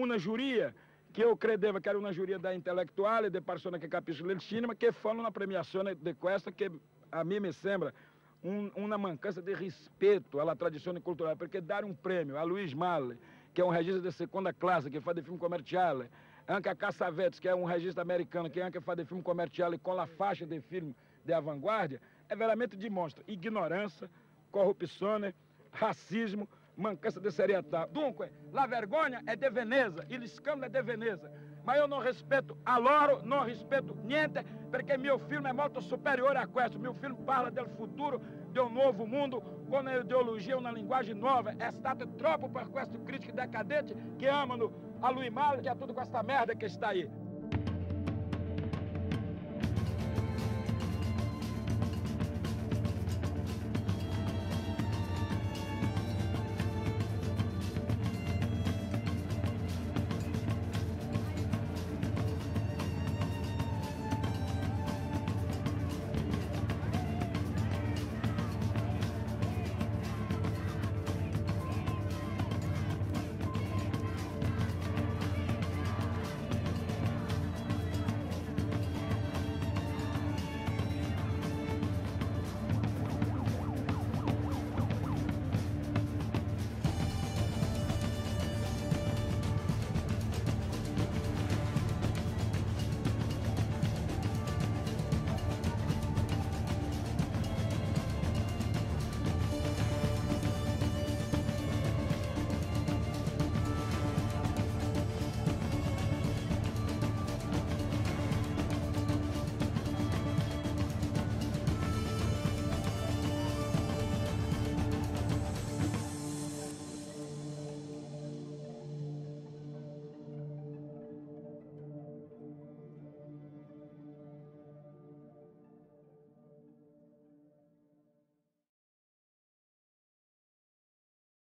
una giuria che io credevo che era una giuria da intellettuali, di persone che capiscono il cinema, che fanno una premiazione di questa che a mim me sembra um, uma mancança de respeito à tradição cultural, porque dar um prêmio a Luiz Malle, que é um registro de segunda classe, que faz de filme comercial, Anca Cassavetes, que é um registro americano, que Anca faz de filme comercial e com a faixa de filme de vanguardia, é veramente demonstra ignorância, corrupção, racismo, mancança de serietà. Dunque, la vergonha é de Veneza, il scandalo é de Veneza. Mas eu não respeito a loro, não respeito niente, porque meu filme é muito superior a questo. Meu filme fala do futuro, de um novo mundo, com uma ideologia, uma linguagem nova. É stato troppo per questo crítico decadente que ama a Luiz Mal, que é tudo com essa merda que está aí.